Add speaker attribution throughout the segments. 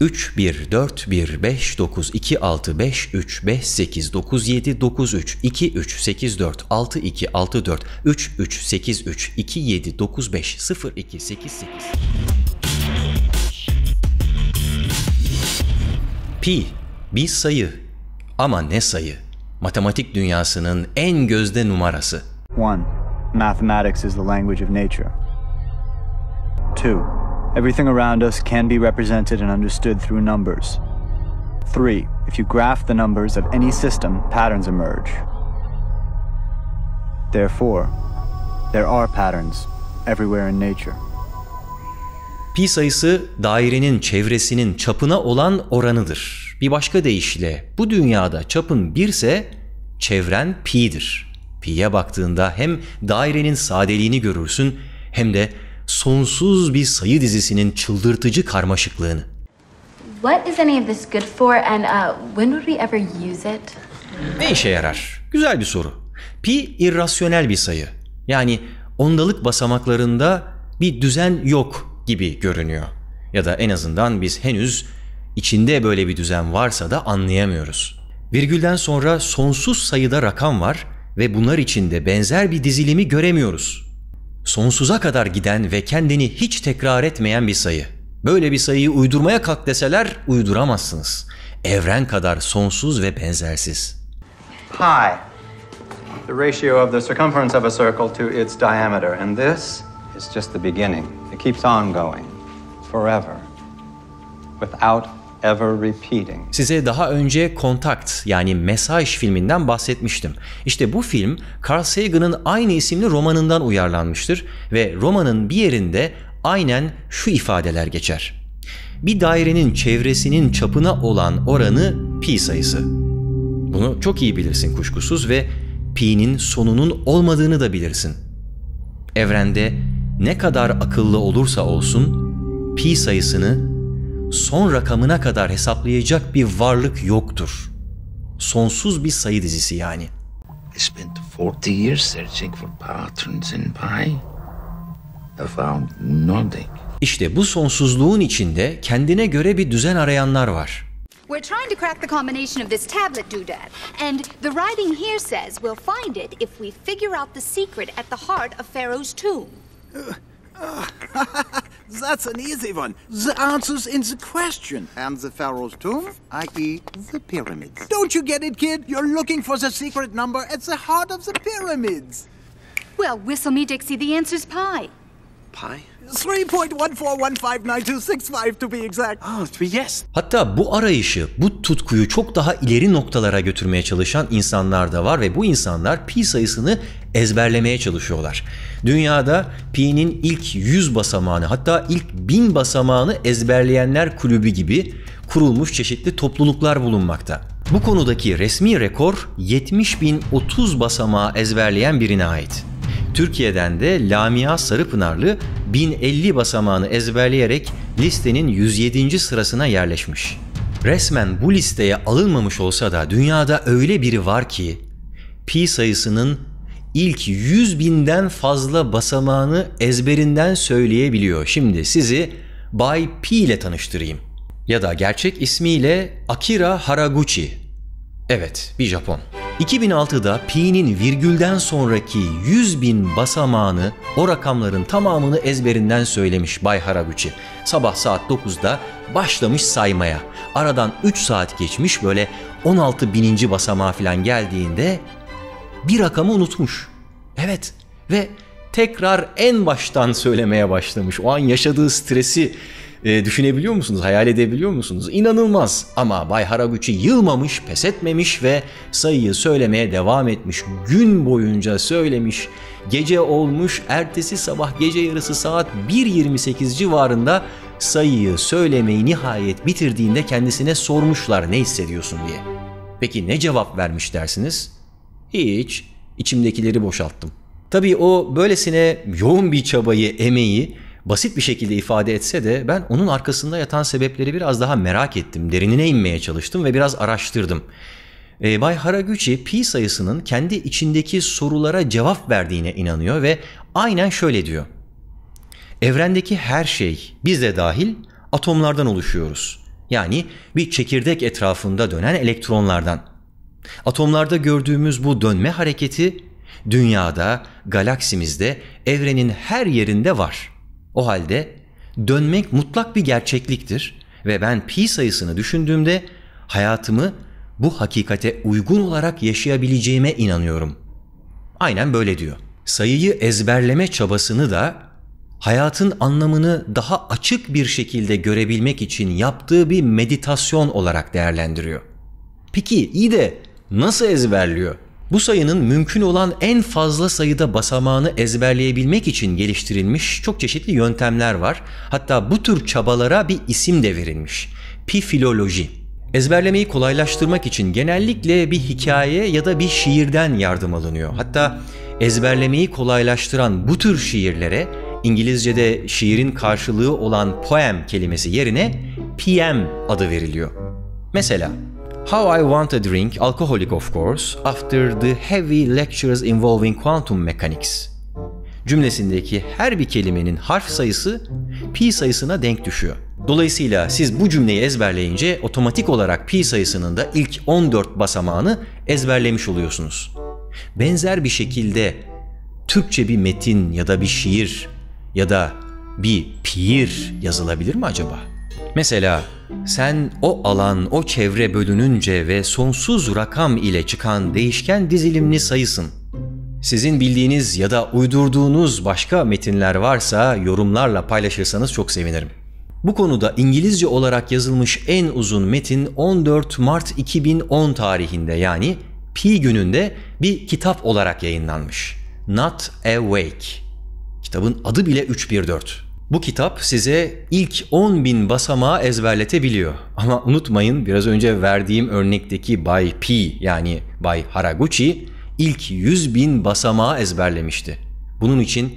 Speaker 1: 3, 1, 4, 1, 5, 9, 2, 6, 5, 3, 5, 8, 9, 7, 9, 3, 2, 3, 8, 4, 6, 2, 6, 4, 3, 3, 8, 3, 2, 7, 9, 5, 0, 2, 8, 8. Pi bir sayı ama ne sayı? Matematik dünyasının en gözde numarası.
Speaker 2: 1. Mathematics is the language of nature. 2. Everything around us can be represented and understood through numbers. 3. If you graph the numbers of any system, patterns emerge. Therefore, there are patterns everywhere in nature.
Speaker 1: Pi sayısı dairenin çevresinin çapına olan oranıdır. Bir başka deyişle bu dünyada çapın 1 ise çevren pi'dir. Pi'ye baktığında hem dairenin sadeliğini görürsün hem de sonsuz bir sayı dizisinin çıldırtıcı karmaşıklığını.
Speaker 3: What is any of this good for, and uh, when would we ever use it?
Speaker 1: Ne işe yarar? Güzel bir soru. Pi irrasyonel bir sayı. Yani ondalık basamaklarında bir düzen yok gibi görünüyor. Ya da en azından biz henüz içinde böyle bir düzen varsa da anlayamıyoruz. Virgülden sonra sonsuz sayıda rakam var ve bunlar içinde benzer bir dizilimi göremiyoruz. Sonsuza kadar giden ve kendini hiç tekrar etmeyen bir sayı. Böyle bir sayıyı uydurmaya kalk deseler uyduramazsınız. Evren kadar sonsuz ve benzersiz.
Speaker 4: Pi, the ratio of the circumference of a circle to its diameter. And this is just the beginning. It keeps on going forever without.
Speaker 1: Size daha önce Kontakt yani Mesaj filminden bahsetmiştim. İşte bu film Carl Sagan'ın aynı isimli romanından uyarlanmıştır ve romanın bir yerinde aynen şu ifadeler geçer. Bir dairenin çevresinin çapına olan oranı pi sayısı. Bunu çok iyi bilirsin kuşkusuz ve pi'nin sonunun olmadığını da bilirsin. Evrende ne kadar akıllı olursa olsun pi sayısını son rakamına kadar hesaplayacak bir varlık yoktur. Sonsuz bir sayı dizisi yani.
Speaker 5: I spent 40 years searching for patterns in pi. I found nothing.
Speaker 1: İşte bu sonsuzluğun içinde kendine göre bir düzen arayanlar var.
Speaker 6: We're trying to crack the combination of this tablet doodad, and the writing here says we'll find it if we figure out the secret at the heart of Pharaoh's tomb.
Speaker 7: That's an easy one. The answer's in the question. And the pharaoh's tomb, i.e., the pyramids. Don't you get it, kid? You're looking for the secret number at the heart of the pyramids.
Speaker 6: Well, whistle me, Dixie. The answer's pi.
Speaker 7: Pi? 3.1415965 to be exact.
Speaker 8: Oh, three yes.
Speaker 1: Hatta bu arayışı, bu tutkuyu çok daha ileri noktalara götürmeye çalışan insanlar da var ve bu insanlar pi sayısını ezberlemeye çalışıyorlar. Dünyada pi'nin ilk 100 basamağını hatta ilk 1000 basamağını ezberleyenler kulübü gibi kurulmuş çeşitli topluluklar bulunmakta. Bu konudaki resmi rekor 70.030 basamağı ezberleyen birine ait. Türkiye'den de Lamia Sarıpınarlı 1050 basamağını ezberleyerek listenin 107. sırasına yerleşmiş. Resmen bu listeye alınmamış olsa da dünyada öyle biri var ki pi sayısının ilk 100 binden fazla basamağını ezberinden söyleyebiliyor. Şimdi sizi Bay Pi ile tanıştırayım. Ya da gerçek ismiyle Akira Haraguchi. Evet, bir Japon. 2006'da pi'nin virgülden sonraki 100 bin basamağını, o rakamların tamamını ezberinden söylemiş Bay Haraguchi. Sabah saat 9'da başlamış saymaya. Aradan 3 saat geçmiş böyle 16 bininci basamağa falan geldiğinde bir rakamı unutmuş. Evet ve tekrar en baştan söylemeye başlamış. O an yaşadığı stresi e, düşünebiliyor musunuz? Hayal edebiliyor musunuz? İnanılmaz. Ama Bay Haraguchi yılmamış, pes etmemiş ve sayıyı söylemeye devam etmiş. Gün boyunca söylemiş. Gece olmuş, ertesi sabah gece yarısı saat 1.28 civarında sayıyı söylemeyi nihayet bitirdiğinde kendisine sormuşlar ne hissediyorsun diye. Peki ne cevap vermiş dersiniz? Hiç. İçimdekileri boşalttım. Tabii o böylesine yoğun bir çabayı, emeği basit bir şekilde ifade etse de ben onun arkasında yatan sebepleri biraz daha merak ettim. Derinine inmeye çalıştım ve biraz araştırdım. E, Bay Haraguchi pi sayısının kendi içindeki sorulara cevap verdiğine inanıyor ve aynen şöyle diyor. Evrendeki her şey, biz de dahil atomlardan oluşuyoruz. Yani bir çekirdek etrafında dönen elektronlardan. Atomlarda gördüğümüz bu dönme hareketi dünyada, galaksimizde, evrenin her yerinde var. O halde dönmek mutlak bir gerçekliktir ve ben pi sayısını düşündüğümde hayatımı bu hakikate uygun olarak yaşayabileceğime inanıyorum. Aynen böyle diyor. Sayıyı ezberleme çabasını da hayatın anlamını daha açık bir şekilde görebilmek için yaptığı bir meditasyon olarak değerlendiriyor. Peki iyi de nasıl ezberliyor? Bu sayının mümkün olan en fazla sayıda basamağını ezberleyebilmek için geliştirilmiş çok çeşitli yöntemler var. Hatta bu tür çabalara bir isim de verilmiş. Pifiloloji. Ezberlemeyi kolaylaştırmak için genellikle bir hikaye ya da bir şiirden yardım alınıyor. Hatta ezberlemeyi kolaylaştıran bu tür şiirlere İngilizce'de şiirin karşılığı olan poem kelimesi yerine PM adı veriliyor. Mesela How I Want a Drink, alcoholic of course, after the heavy lectures involving quantum mechanics. Cümlesindeki her bir kelimenin harf sayısı pi sayısına denk düşüyor. Dolayısıyla siz bu cümleyi ezberleyince otomatik olarak pi sayısının da ilk 14 basamağını ezberlemiş oluyorsunuz. Benzer bir şekilde Türkçe bir metin ya da bir şiir ya da bir pir yazılabilir mi acaba? Mesela sen o alan, o çevre bölününce ve sonsuz rakam ile çıkan değişken dizilimli sayısın. Sizin bildiğiniz ya da uydurduğunuz başka metinler varsa yorumlarla paylaşırsanız çok sevinirim. Bu konuda İngilizce olarak yazılmış en uzun metin 14 Mart 2010 tarihinde yani Pi gününde bir kitap olarak yayınlanmış. Not Awake. Kitabın adı bile 314. Bu kitap size ilk 10 bin basamağı ezberletebiliyor. Ama unutmayın biraz önce verdiğim örnekteki Bay P yani Bay Haraguchi ilk 100 bin basamağı ezberlemişti. Bunun için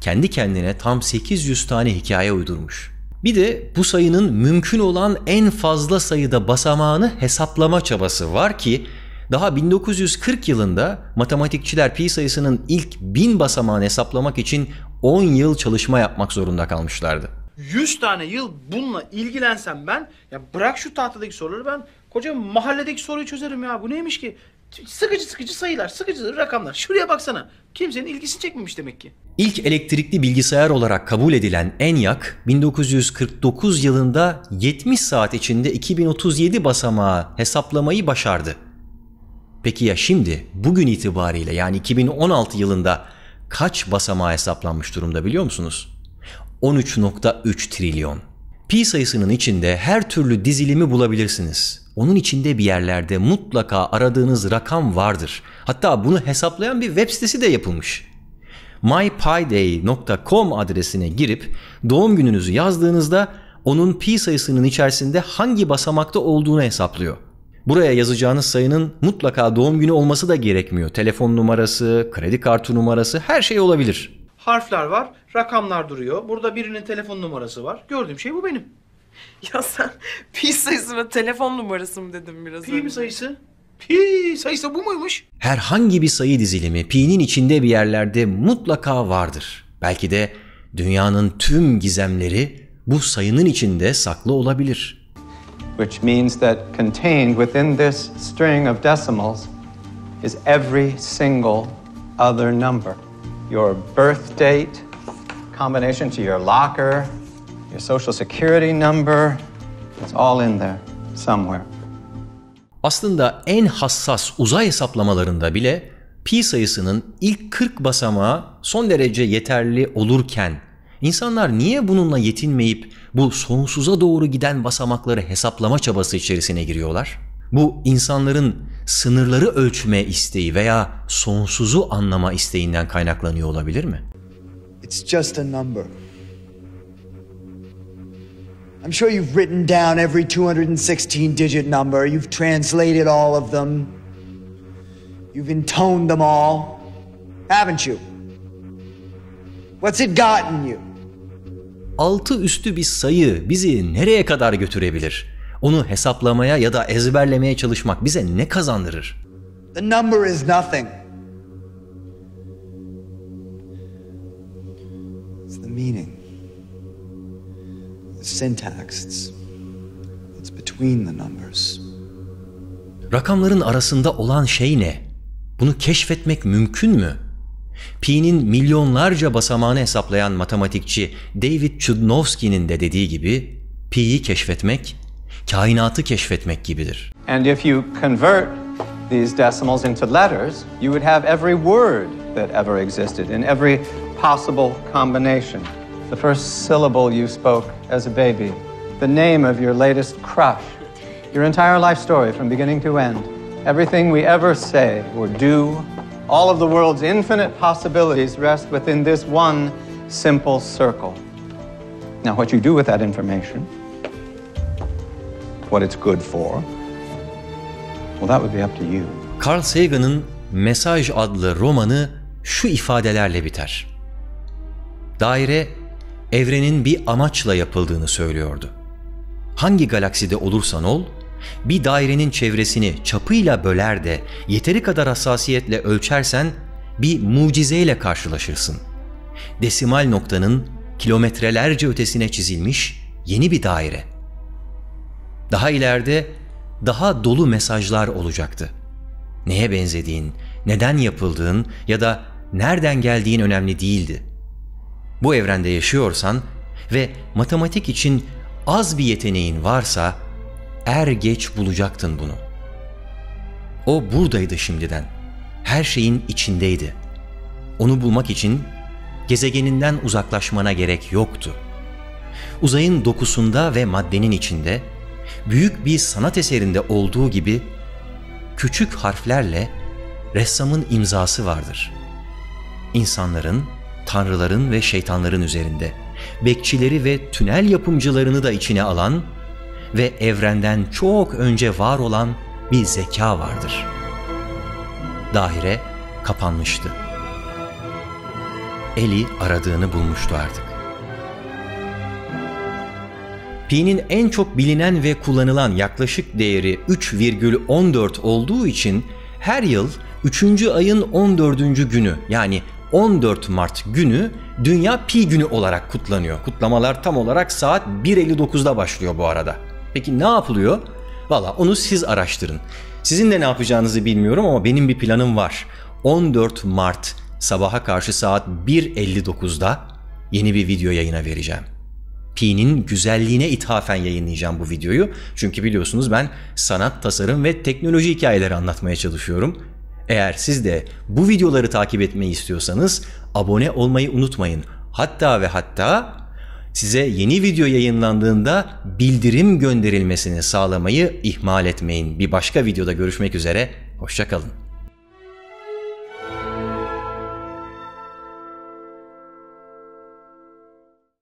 Speaker 1: kendi kendine tam 800 tane hikaye uydurmuş. Bir de bu sayının mümkün olan en fazla sayıda basamağını hesaplama çabası var ki daha 1940 yılında matematikçiler pi sayısının ilk bin basamağını hesaplamak için 10 yıl çalışma yapmak zorunda kalmışlardı.
Speaker 8: 100 tane yıl bununla ilgilensem ben ya bırak şu tahtadaki soruları ben koca mahalledeki soruyu çözerim ya. Bu neymiş ki? Sıkıcı sıkıcı sayılar, sıkıcı rakamlar. Şuraya baksana. Kimsenin ilgisini çekmemiş demek ki.
Speaker 1: İlk elektrikli bilgisayar olarak kabul edilen ENIAC 1949 yılında 70 saat içinde 2037 basamağı hesaplamayı başardı. Peki ya şimdi bugün itibariyle yani 2016 yılında kaç basamağı hesaplanmış durumda biliyor musunuz? 13.3 trilyon. Pi sayısının içinde her türlü dizilimi bulabilirsiniz. Onun içinde bir yerlerde mutlaka aradığınız rakam vardır. Hatta bunu hesaplayan bir web sitesi de yapılmış. mypiday.com adresine girip doğum gününüzü yazdığınızda onun pi sayısının içerisinde hangi basamakta olduğunu hesaplıyor. Buraya yazacağınız sayının mutlaka doğum günü olması da gerekmiyor. Telefon numarası, kredi kartı numarası her şey olabilir.
Speaker 8: Harfler var, rakamlar duruyor. Burada birinin telefon numarası var. Gördüğüm şey bu benim.
Speaker 9: Ya sen pi sayısına telefon numarası mı dedim biraz
Speaker 8: Pi
Speaker 9: önce?
Speaker 8: mi sayısı? Pi sayısı bu muymuş?
Speaker 1: Herhangi bir sayı dizilimi pi'nin içinde bir yerlerde mutlaka vardır. Belki de dünyanın tüm gizemleri bu sayının içinde saklı olabilir.
Speaker 4: Which means that contained within this string of decimals is every single other number. Your birth date, combination to your locker, your social security number, it's all in there somewhere.
Speaker 1: Aslında en hassas uzay hesaplamalarında bile pi sayısının ilk 40 basamağı son derece yeterli olurken insanlar niye bununla yetinmeyip bu sonsuza doğru giden basamakları hesaplama çabası içerisine giriyorlar? Bu insanların sınırları ölçme isteği veya sonsuzu anlama isteğinden kaynaklanıyor olabilir mi?
Speaker 10: It's just a number. I'm sure you've written down every 216 digit number. You've translated all of them. You've intoned them all. Haven't you? What's it gotten you?
Speaker 1: Altı üstü bir sayı bizi nereye kadar götürebilir? Onu hesaplamaya ya da ezberlemeye çalışmak bize ne kazandırır?
Speaker 10: The number is nothing. It's the meaning, the syntax. It's, it's between the numbers.
Speaker 1: Rakamların arasında olan şey ne? Bunu keşfetmek mümkün mü? Pi'nin milyonlarca basamağını hesaplayan matematikçi David Chudnovsky'nin de dediği gibi Pi'yi keşfetmek, kainatı keşfetmek gibidir.
Speaker 4: And if you convert these decimals into letters, you would have every word that ever existed in every possible combination. The first syllable you spoke as a baby, the name of your latest crush, your entire life story from beginning to end, everything we ever say or do, all of the world's infinite possibilities rest within this one simple circle. Now, what you do with that information, what it's good for, well, that would be up to you.
Speaker 1: Carl Sagan'ın Mesaj adlı romanı şu ifadelerle biter. Daire evrenin bir amaçla yapıldığını söylüyordu. Hangi galakside olursan ol, bir dairenin çevresini çapıyla böler de yeteri kadar hassasiyetle ölçersen bir mucizeyle karşılaşırsın. Desimal noktanın kilometrelerce ötesine çizilmiş yeni bir daire. Daha ileride daha dolu mesajlar olacaktı. Neye benzediğin, neden yapıldığın ya da nereden geldiğin önemli değildi. Bu evrende yaşıyorsan ve matematik için az bir yeteneğin varsa er geç bulacaktın bunu. O buradaydı şimdiden. Her şeyin içindeydi. Onu bulmak için gezegeninden uzaklaşmana gerek yoktu. Uzayın dokusunda ve maddenin içinde büyük bir sanat eserinde olduğu gibi küçük harflerle ressamın imzası vardır. İnsanların, tanrıların ve şeytanların üzerinde, bekçileri ve tünel yapımcılarını da içine alan ve evrenden çok önce var olan bir zeka vardır. Daire kapanmıştı. Eli aradığını bulmuştu artık. Pi'nin en çok bilinen ve kullanılan yaklaşık değeri 3,14 olduğu için her yıl 3. ayın 14. günü yani 14 Mart günü Dünya Pi günü olarak kutlanıyor. Kutlamalar tam olarak saat 1.59'da başlıyor bu arada. Peki ne yapılıyor? Valla onu siz araştırın. Sizin de ne yapacağınızı bilmiyorum ama benim bir planım var. 14 Mart sabaha karşı saat 1.59'da yeni bir video yayına vereceğim. Pi'nin güzelliğine ithafen yayınlayacağım bu videoyu. Çünkü biliyorsunuz ben sanat, tasarım ve teknoloji hikayeleri anlatmaya çalışıyorum. Eğer siz de bu videoları takip etmeyi istiyorsanız abone olmayı unutmayın. Hatta ve hatta size yeni video yayınlandığında bildirim gönderilmesini sağlamayı ihmal etmeyin. Bir başka videoda görüşmek üzere, hoşçakalın.